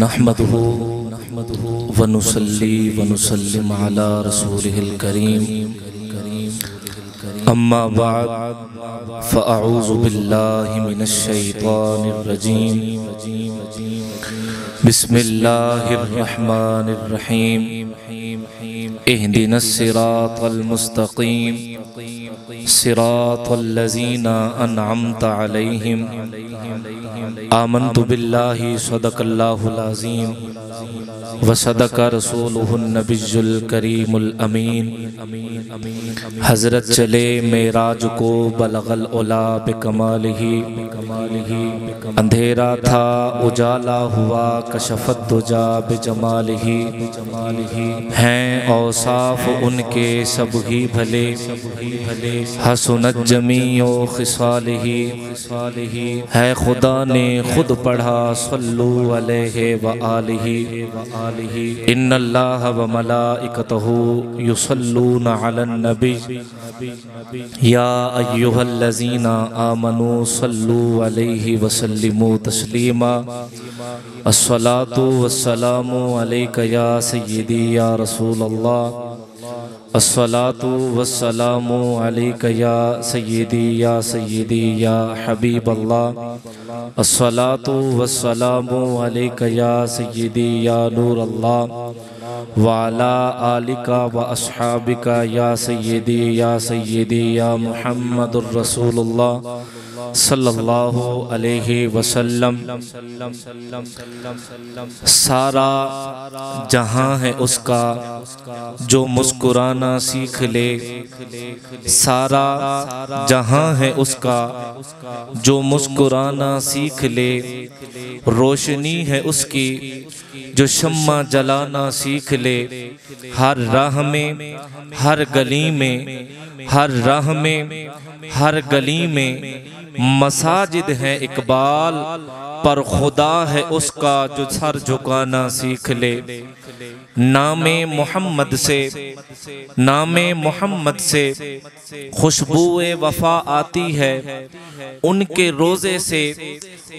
नहमदहू वनुसल्ली वनुसल्लिम अला रसूलिहिल करीम अम्मा बाद फ़अऊज़ु बिल्लाहि मिनश शैतानिर रजीम बिस्मिल्लाहिर रहमानिर रहीम इहदिनस सिरातल मुस्तकीम सिरातल लज़ीना अनअमत अलैहिम आमनतु तो बिल्ला ही सदक रसूलुहुन करीमुल अमीन हज़रत चले मेराज को बलगल उला बिकमालिही अंधेरा था उजाला हुआ कशफत दुजा बिजमालिही हैं औसाफ उनके सब ही भले हसनत जमीओ खिसालिही है खुदा ने खुद पढ़ा सल्लु अलैहि व आलिही इन अल्लाह व मलाइकतहु युसल्लूना अलन नबी या अय्युहल्लज़ीना आमनू सल्लु अलैहि व सल्लिमू तस्लीमा अस्सलातु वस्सलामु अलैका या सय्यदी या रसूल अल्लाह अस्सलातु वसलाम या सय्यदी या सय्यदी, या हबीब अल्लाह अस्सलातु वस्सलामु या सय्यदी, या नूर वाला आलिका व अस्हाबिका, या सय्यदी या सय्यदी या मुहम्मदुर रसूलुल्लाह सल्लल्लाहु अलैहि वसल्लम। सारा जहाँ है उसका, जो मुस्कुराना सीख ले। सारा जहाँ है उसका, जो मुस्कुराना सीख ले। रोशनी है उसकी जो शम्मा जलाना सीख ले, हर राह में, हर गली में, हर राह में, हर गली में मसाजिद है इकबाल, पर खुदा है उसका जो सर झुकाना सीख ले। नामे मोहम्मद से, नामे मोहम्मद से खुशबू वफा आती है। उनके रोज़े से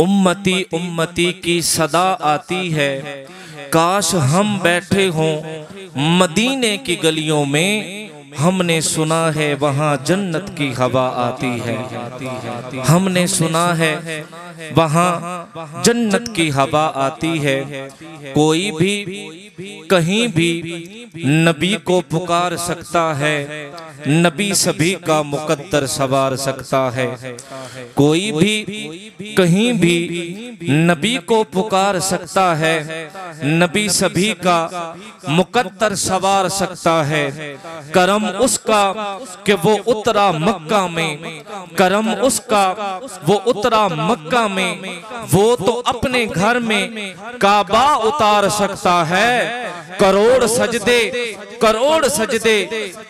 उम्मती उम्मती की सदा आती है। काश हम बैठे हों मदीने की गलियों में हमने सुना है वहाँ जन्नत की हवा आती है। हमने सुना है वहाँ जन्नत की हवा आती है। कोई भी कहीं भी नबी को पुकार सकता है। नबी सभी का मुकद्दर सवार सकता है। कोई भी कहीं भी नबी को पुकार सकता है। नबी सभी का मुकद्दर सवार सकता है। करम उसका कि वो उतरा मक्का में। करम उसका वो उतरा मक्का में। वो तो अपने घर में काबा उतार सकता है। करोड़ सजदे करोड़ सजदे,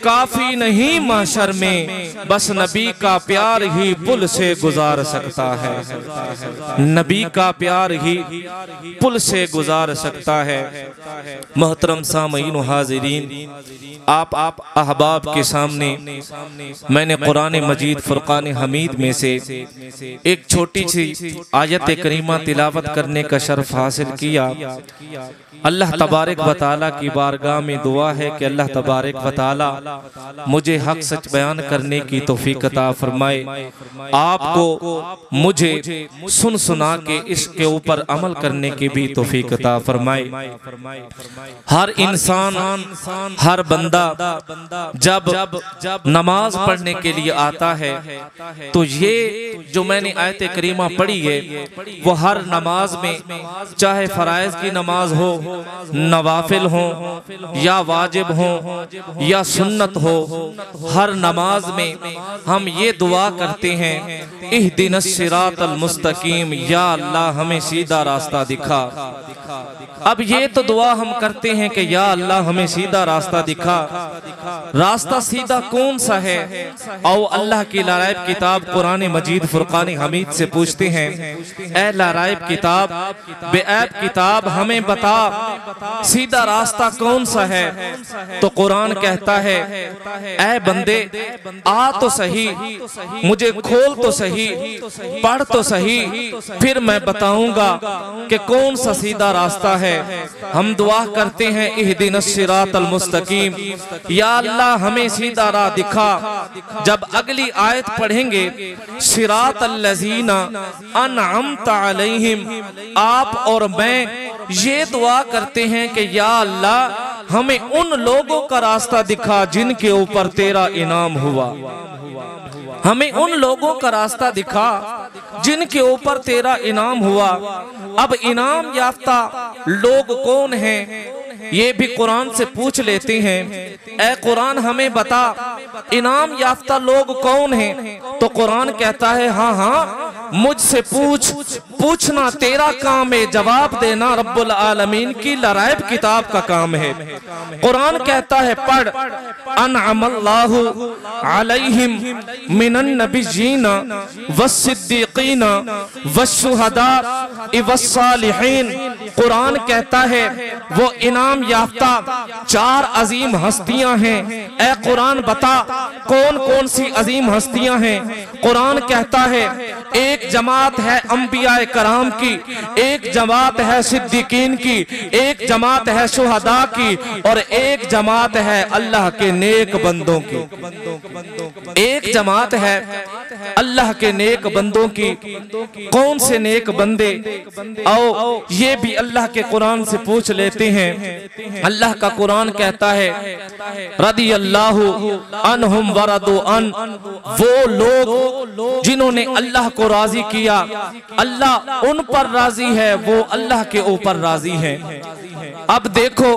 काफ़ी नहीं माशर में, बस नबी का प्यार ही पुल से गुजार सकता है। नबी का प्यार ही पुल से गुजार सकता है। मोहतरम सामीन हाजिरीन, आप आप अहबाब के सामने, मैंने कुरान मजीद फुरकान हमीद में से एक छोटी सी आयत करीमा तिलावत करने का शर्फ हासिल किया। अल्लाह तबारक वाली की बारगाह में दुआ है कि अल्लाह तबारक वाली मुझे हक सच बयान करने की तोफ़ीकता फरमाए। आपको मुझे सुन सुना के इसके ऊपर अमल करने की भी तोफ़ीकता फरमाए। हर इंसान, हर बंदा जब नमाज़ पढ़ने के लिए आता है तो ये जो मैंने आयत करीमा पढ़ी है, वो हर नमाज़ में, चाहे फ़राइज की नमाज़ हो, नवाफिल हो या वाजिब हो, या सुन्नत हो, हर नमाज़ में हम ये दुआ करते हैं इह दिन मुस्तकीम, या अल्लाह हमें सीधा रास्ता दिखा। अब ये तो दुआ हम करते हैं कि या अल्लाह हमें सीधा रास्ता दिखा। रास्ता सीधा कौन सा है? और अल्लाह की लारायब किताब कुरान मजीद फुरकान हमीद से पूछते हैं। ए लारायब किताब, बेऐब किताब, हमें बता, सीधा रास्ता कौन सा है? तो कुरान कहता है ए बंदे, आ तो सही, मुझे खोल तो सही, पढ़ तो सही, फिर मैं बताऊँगा कि कौन सा सीधा रास्ता है। हम दुआ करते हैं इह दिन मुस्तकीम, या अल्लाह हमें सीधा राह दिखा। जब अगली आयत पढ़ेंगे, सिरात अल्लजीना अलैहिम। आप और मैं ये दुआ करते हैं कि या अल्लाह, हमें उन लोगों का रास्ता दिखा जिनके ऊपर तेरा इनाम हुआ। हमें उन लोगों का रास्ता दिखा जिनके ऊपर तेरा इनाम हुआ। अब इनाम याफ्ता लोग कौन हैं? ये भी कुरान से पूछ लेते हैं ए कुरान हमें बता, इनाम याफ्ता लोग कौन हैं? तो कुरान कहता है हाँ हाँ मुझसे पूछ, पूछना तेरा काम है, जवाब देना रब्बुल आलमीन की लराइब किताब का काम है। कुरान कहता है, पढ़, अनअमल्लाहु अलैहिम मिनन वश्शुहदा वस्सालिहीन कुरान कहता है, वो इनाम याफ्ता चार अजीम हस्तियाँ हैं। ए कुरान बता कौन कौन सी अजीम हस्तियाँ हैं? कुरान कहता है एक जमात है अंबिया कराम की, एक जमात है सिद्दीकीन की, एक जमात है शुहदा की और एक जमात है अल्लाह के नेक बंदों की। एक जमात है अल्लाह के नेक बंदों की। कौन से नेक बंदे? आओ, ये भी अल्लाह के कुरान से पूछ लेते हैं। अल्लाह का कुरान कहता है रदी अल्लाह अनहुम वरदु अन। वो लोग जिन्होंने अल्लाह को राज़ी किया। अल्लाह उन पर राज़ी है, वो अल्लाह के ऊपर राज़ी है। अब देखो,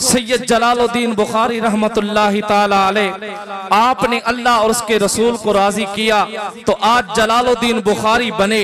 सैयद जलालुद्दीन बुखारी ताला आपने अल्लाह और उसके रसूल को राज़ी किया तो आज जलालुद्दीन बुखारी बने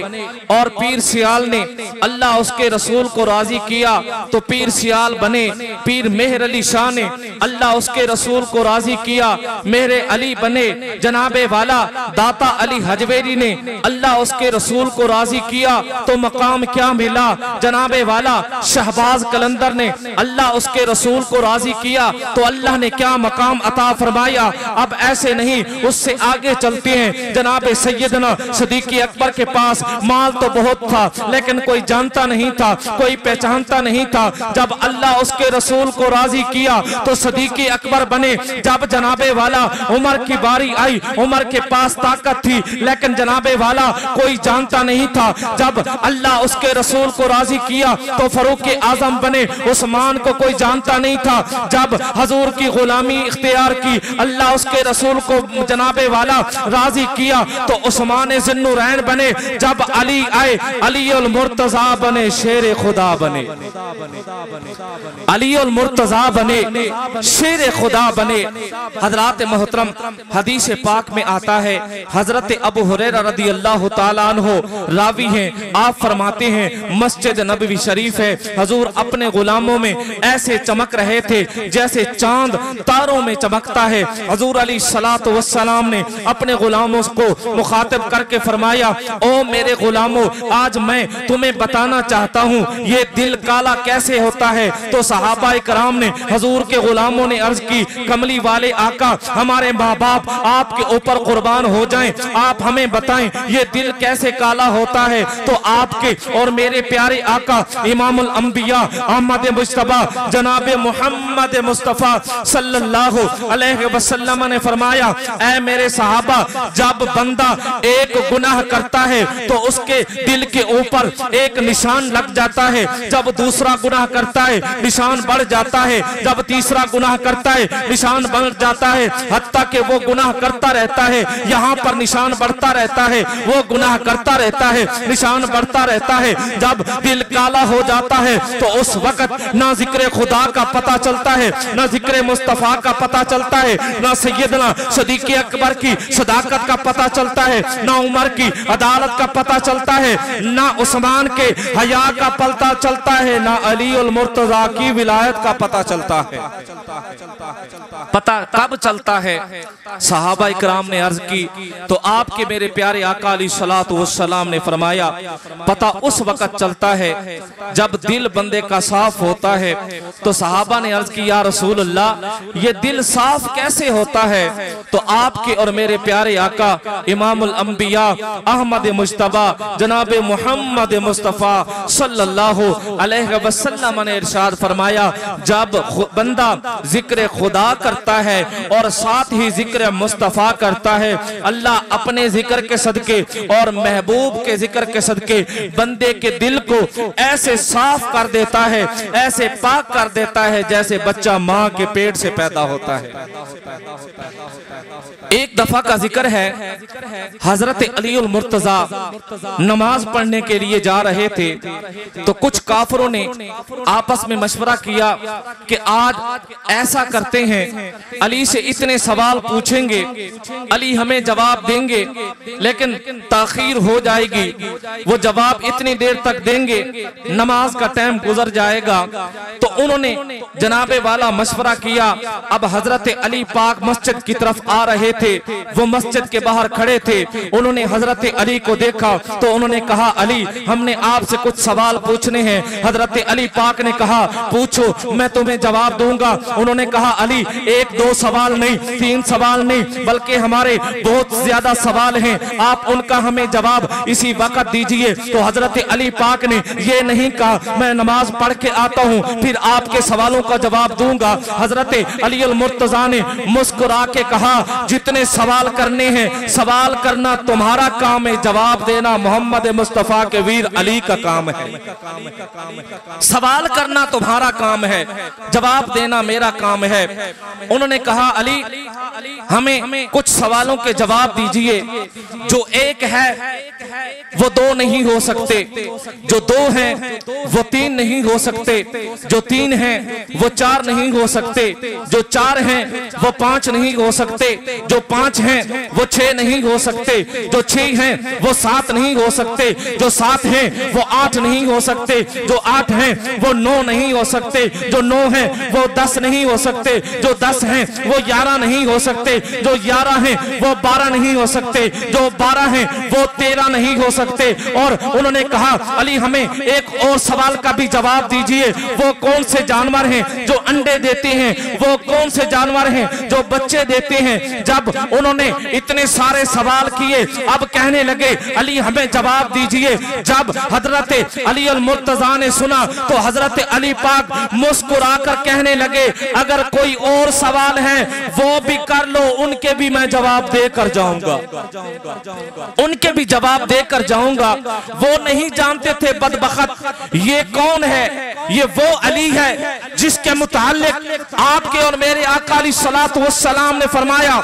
और पीर सियाल ने अल्लाह उसके रसूल को राज़ी किया तो पीर सियाल बने, पीर मेहर अली शाह ने अल्लाह उसके रसूल को राज़ी किया, मेहरे अली बने, जनाबे वाला दाता अली हजवेरी ने अल्लाह उसके रसूल को राज़ी किया तो मकाम क्या मिला? जनाबे वाला, शहबाज कलंदर ने, अल्लाह उसके रसूल को राज़ी किया तो अल्लाह ने क्या मकाम अता फरमाया? अब ऐसे नहीं, उससे आगे चलते हैं। जनाब सैदना सदीकी अकबर के पास माल तो बहुत था, लेकिन कोई जानता नहीं था, कोई पहचानता नहीं था। जब अल्लाह उसके रसूल को राज़ी किया तो सदीकी अकबर बने। जब जनाबे वाला, उमर की बारी आई, उमर के पास ताकत थी, लेकिन जनाबे वाला कोई जानता नहीं था। जब अल्लाह उसके रसूल को राज़ी किया तो फरूक आज़म बने। उस उस्मान को कोई जानता नहीं था। जब हजूर की गुलामी इख्तियार की, अल्लाह उसके रसूल को जनाबे वाला राज़ी किया तो उस्मान जिन्नुरैन बने। जब अली आए अली मुर्तजा बने शेर खुदा बने। अली मुर्तजा बने शेर खुदा बने। हज़रत मोहतरम हदीस पाक में आता है। हज़रत अबू हुरैरा रदी अल्लाह रावी हैं। आप फरमाते हैं, मस्जिद नबवी शरीफ है। हजूर अपने गुलामों में ऐसे चमक रहे थे जैसे चाँद तारों में चमकता है। हजूर अली सलात वसलाम ने अपने गुलामों को मुखातिब करके फरमाया, ओ मेरे गुलामों, आज मैं तुम्हें बताना चाहता हूँ, ये दिल काला कैसे होता है? तो सहाबा कराम ने हजूर के गुलामों ने अर्ज़ की, कमली वाले आका, हमारे माँ बाप आपके ऊपर कुर्बान हो जाए। आप हमें बताएँ, ये दिल कैसे काला होता है तो आपके और मेरे प्यारे आका अंबिया, अहमद मुश्तबा, जनाब मोहम्मद मुस्तफ़ा सल्लल्लाहु अलैहि वसल्लम ने फरमाया, ऐ मेरे सहाबा, जब बंदा एक गुनाह करता है तो उसके दिल के ऊपर एक निशान लग जाता है। जब दूसरा गुनाह करता है, निशान बढ़ जाता है। जब तीसरा गुनाह करता है, निशान बढ़ जाता है। हत्ता के वो गुनाह करता रहता है, यहाँ पर निशान बढ़ता रहता है। वो गुनाह करता रहता है, निशान बढ़ता रहता है। जब दिल काला हो जाता है तो उस वक्त ना ज़िक्र खुदा का पता चलता है, ना ज़िक्र मुस्तफ़ा का पता चलता है, ना सैदना सदीक अकबर की सदाकत का पता चलता है, ना उमर की अदालत का पता चलता है, ना उस्मान के हया का पलता चलता है, ना अली मुर्तजा की विलायत का पता चलता है। पता कब चलता है? सहाबा इकराम ने अर्ज़ की तो आपके मेरे प्यारे सलात सलाम ने फरमाया, पता उस वक्त चलता है जब दिल बंदे का साफ़ होता है। तो सहाबा ने अर्ज़ की, या रसूल अल्लाह ये दिल साफ़ कैसे होता है? तो आपके और मेरे प्यारे आका, इमामुल अंबिया, अहमद मुश्तबा जनाब मोहम्मद मुस्तफ़ा सल्लल्लाहु अलैहि वसल्लम ने इरशाद फरमाया, जब बंदा ज़िक्र खुदा करता है और साथ ही ज़िक्र मुस्तफ़ा करता है, अल्लाह अपने ज़िक्र के सदके और महबूब के ज़िक्र के सदके बंदे के दिल को ऐसे साफ़ कर देता है, ऐसे पाक कर देता है जैसे बच्चा माँ के पेट से पैदा होता है। एक दफ़ा का ज़िक्र है, हज़रत अली मुर्तजा नमाज़ पढ़ने के लिए जा रहे थे तो कुछ काफरों ने आपस में मशवरा किया कि आज ऐसा करते हैं। अली से इतने सवाल पूछेंगे, अली हमें जवाब देंगे, लेकिन ताखीर हो जाएगी। वो जवाब इतनी देर तक देंगे, नमाज़ का टाइम गुजर जाएगा। तो उन्होंने जनाबे वाला मशवरा किया। अब हज़रत अली पाक मस्जिद की तरफ़ आ रहे थे। वो मस्जिद के बाहर खड़े थे। उन्होंने हज़रत अली को देखा। तो उन्होंने कहा, अली, हमने आपसे कुछ सवाल पूछने हैं। हज़रत अली पाक ने कहा, पूछो, मैं तुम्हें जवाब दूँगा। उन्होंने कहा, अली, एक दो सवाल नहीं, तीन सवाल नहीं, बल्कि हमारे बहुत ज़्यादा सवाल हैं। आप उनका हमें जवाब इसी वक्त दीजिए। तो हज़रत अली पाक ने ये नहीं कहा, मैं नमाज़ पढ़ के आता हूँ, फिर आपके सवालों का जवाब दूँगा। हज़रत अली मुर्तजा ने मुस्कुरा के कहा, जितने सवाल करने हैं, सवाल करना तुम्हारा काम है। जवाब देना मोहम्मद मुस्तफ़ा के वीर अली का काम है। सवाल करना तुम्हारा काम है। जवाब देना मेरा काम है। उन्होंने कहा, अली, हमें कुछ सवालों के जवाब दीजिए। जो एक है, वो दो नहीं हो सकते। जो दो हैं, वो तीन नहीं हो सकते। जो तीन हैं वो चार नहीं हो सकते जो चार हैं वो पाँच नहीं हो सकते जो पाँच हैं वो छह नहीं हो सकते जो छह हैं वो सात नहीं हो सकते जो सात हैं वो आठ नहीं हो सकते जो आठ हैं वो नौ नहीं हो सकते जो नौ हैं वो दस नहीं हो सकते जो दस हैं वो ग्यारह नहीं हो सकते जो ग्यारह हैं वो बारह नहीं हो सकते जो बारह हैं वो तेरह नहीं हो सकते और उन्होंने कहा अली हमें एक और सवाल का भी जवाब दीजिए वो कौन से जानवर हैं जो अंडे देते हैं, वो कौन से जानवर हैं, जो बच्चे देते हैं? जब उन्होंने इतने सारे सवाल किए, अब कहने लगे, अली, हमें जवाब दीजिए। जब हज़रत अली मुर्तजा ने सुना तो हज़रत अली पाक मुस्कुराकर कहने लगे, अगर कोई और सवाल है, वो भी कर लो, उनके भी मैं जवाब देकर जाऊँगा। उनके भी जवाब देकर जाऊँगा। वो नहीं जानते थे, बदबखत, ये कौन है? ये वो अली है जिसके मुतालिक आपके और मेरे अकाली सलात सलाम ने फरमाया,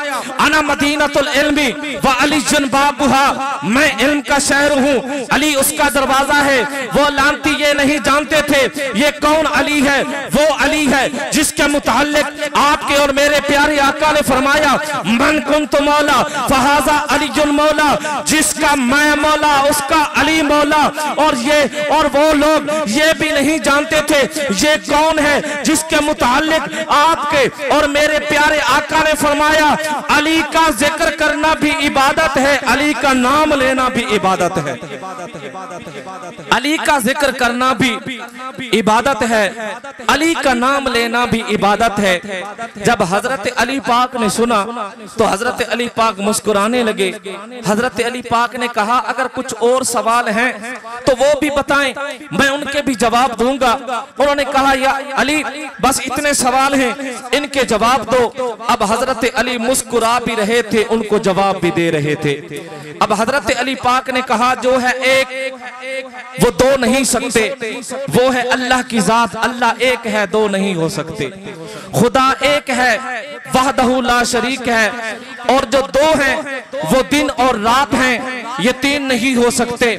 अना मदीनतुल इल्मी व अली जनबाबुहा मैं इल्म का शहर हूँ। अली उसका दरवाज़ा है। वो लानती ये नहीं जानते थे, ये कौन अली है? वो अली है जिसके मुतालिक आपके और मेरे प्यारे आका ने फरमाया, मन कुन तो मौला, फहाजा अली मौला, जिसका मैं मौला, उसका अली मौला। और ये, और वो लोग ये भी नहीं जानते थे, ये कौन है? जिसके मुतालिक आपके और मेरे प्यारे आका ने फरमाया, अली का ज़िक्र करना भी इबादत है, अली का नाम लेना भी इबादत है। अली का ज़िक्र करना भी इबादत है, अली का नाम लेना भी इबादत है। जब हज़रत अली पाक ने सुना तो हज़रत अली पाक मुस्कुराने लगे। हज़रत अली पाक ने कहा, अगर कुछ और सवाल हैं तो वो भी बताएँ, मैं उनके भी जवाब दूँगा। उन्होंने कहा, या अली बस इतने सवाल हैं, इनके जवाब दो। अब हज़रत अली मुस्कुरा भी रहे थे, उनको जवाब भी दे रहे थे। अब हज़रत अली पाक ने कहा, जो है एक, वो दो नहीं सकते। वो है अल्लाह की जात, अल्लाह एक है, दो नहीं हो सकते। खुदा एक है वहदहू ला शरीक है। और जो दो हैं, वो दिन और रात हैं। ये तीन नहीं हो सकते।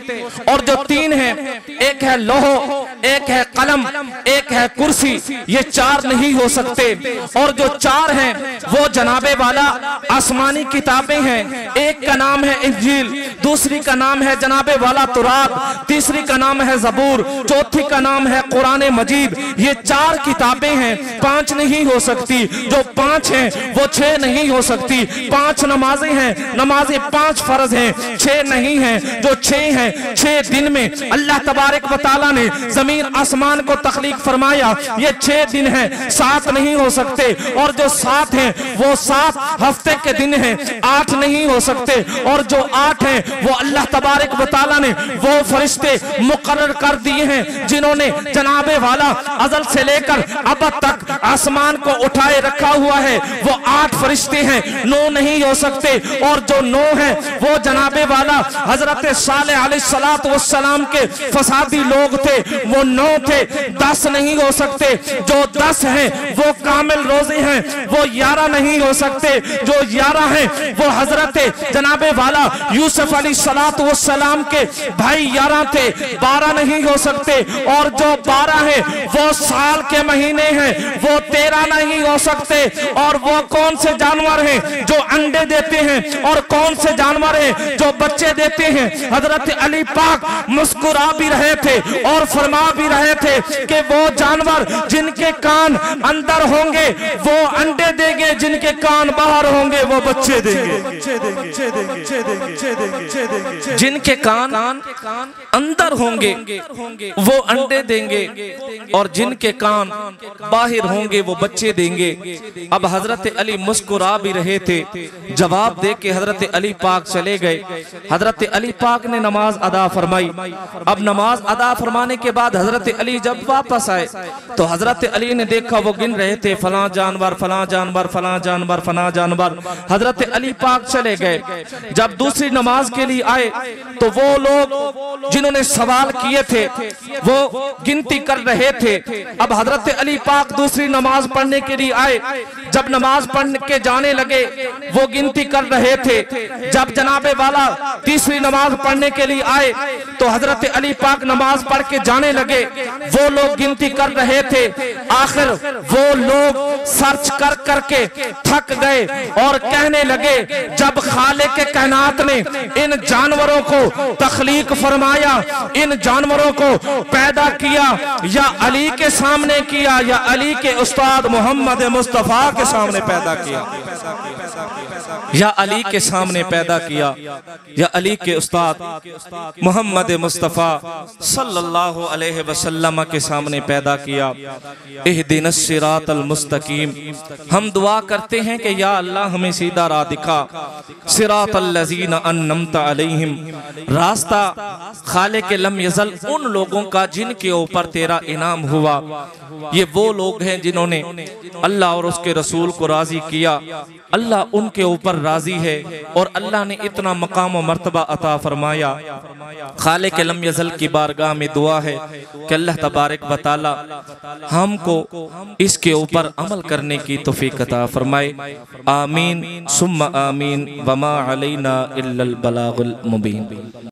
और जो तीन हैं, एक है लोहो, एक है कलम, एक है कुर्सी, ये चार नहीं हो सकते। और जो चार हैं, वो जनाबे वाला आसमानी किताबें हैं। एक का नाम है इंजील, दूसरी का नाम है जनाबे वाला तुराक तीसरी का नाम है जबूर, चौथी का नाम है कुरान मजीद। ये चार किताबें हैं, पाँच नहीं हो सकती। जो पाँच हैं, वो छह नहीं हो सकती। पाँच नमाजें हैं, नमाजें पाँच फ़र्ज़ हैं, छह नहीं हैं। जो छह हैं, छह दिन में अल्लाह तबारक वाली ने ज़मीन आसमान को तखलीक फरमाया, ये छह दिन है, सात नहीं हो सकते। और जो सात हैं, वो सात हफ़्ते के दिन हैं, आठ नहीं हो सकते। और जो आठ हैं, वो अल्लाह तबारक वाली ने वो फरिश्ते मुकर कर दिए हैं, जिन्होंने जनाबे वाला अजल से लेकर अब तक आसमान को उठाए रखा हुआ है। वो आठ फरिश्ते हैं, नौ नहीं हो सकते। और जो नौ है, वो जनाबे वाला हज़रत सलाम के फसादी लोग थे। वो नौ थे, दस नहीं हो सकते। जो दस हैं, वो कामिल रोज़े हैं, वो ग्यारह नहीं हो सकते। जो ग्यारह हैं, वो हज़रत जनाबे वाला यूसुफ अली सलात सलाम के भाई ग्यारह थे, बारह नहीं हो सकते। और जो बारह है, वो साल के महीने हैं, वो तेरह नहीं हो सकते। और वो कौन से जानवर हैं जो अंडे देते हैं और कौन से जानवर हैं जो बच्चे देते हैं? हज़रत अली पाक मुस्कुरा भी रहे थे और फरमा भी रहे थे कि वो जानवर जिनके कान अंदर होंगे, वो अंडे देंगे, जिनके कान बाहर होंगे, वो बच्चे देंगे। जिनके कान अंदर होंगे, वो अंडे देंगे और जिनके कान बाहर होंगे, वो बच्चे देंगे। अब हज़रत अली मुस्कुरा भी रहे थे। जवाब दे के हज़रत अली पाक चले गए। हज़रत अली पाक ने नमाज़ अदा फरमाई। अब नमाज़ अदा फरमाने के बाद हज़रत अली जब वापस आए तो हज़रत अली ने देखा वो गिन रहे थे, फला जानवर फला जानवर फला जानवर फला जानवर। हज़रत अली पाक चले गए। जब दूसरी नमाज़ के लिए आए तो वो लोग जिन्होंने सवाल किए थे, वो गिनती कर रहे थे। अब हज़रत अली पाक दूसरी नमाज़ पढ़ने के लिए आए। जब नमाज़ पढ़ के जाने लगे, वो गिनती कर रहे थे। जब जनाबे वाला तीसरी नमाज़ पढ़ने के लिए आए तो हज़रत अली पाक नमाज़ पढ़ के जाने लगे। वो लोग गिनती कर रहे थे। आखिर वो लोग सर्च कर करके थक गए और कहने लगे, जब खाले के कहनात ने इन जानवरों को तखलीक फरमाया, इन जानवरों को पैदा किया, या अली के सामने किया, या अली के उस्ताद मोहम्मद मुस्तफ़ा के सामने पैदा किया। या अली के सामने पैदा किया, या अली के उस्ताद मोहम्मद मुस्तफ़ा सल्लल्लाहु अलैहि वसल्लम के सामने पैदा किया। एह दिन मुस्तकीम। हम दुआ करते हैं कि या अल्लाह हमें सीधा राह दिखा। सिरातल्लजीन अलैहिम। रास्ता खाले के लम यजल उन लोगों का जिनके ऊपर तेरा इनाम हुआ। ये वो लोग हैं जिन्होंने अल्लाह और उसके रसूल को राज़ी किया। अल्लाह उनके ऊपर राज़ी है और अल्लाह ने इतना मकाम और मरतबा अता फरमाया। खाले के लम यजल की बारगाह में दुआ है कि अल्लाह तबारक बताला हमको इसके ऊपर अमल करने की तोफीक अता फरमाए। आमीन सुम आमीन, वमा अलैना बलागुल मुबीन।